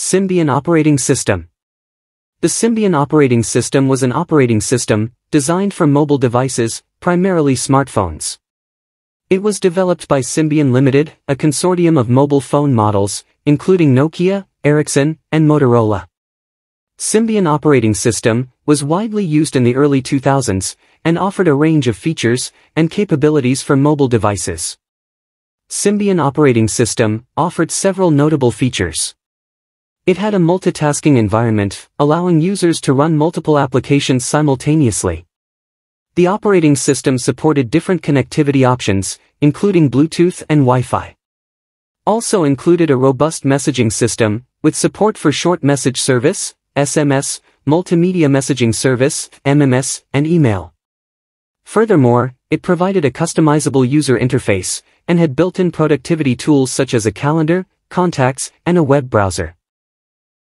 Symbian Operating System The Symbian operating system was an operating system designed for mobile devices, primarily smartphones. It was developed by Symbian Limited, a consortium of mobile phone models, including Nokia, Ericsson, and Motorola. Symbian operating system was widely used in the early 2000s and offered a range of features and capabilities for mobile devices. Symbian operating system offered several notable features. It had a multitasking environment, allowing users to run multiple applications simultaneously. The operating system supported different connectivity options, including Bluetooth and Wi-Fi. Also included a robust messaging system, with support for short message service, SMS, multimedia messaging service, MMS, and email. Furthermore, it provided a customizable user interface, and had built-in productivity tools such as a calendar, contacts, and a web browser.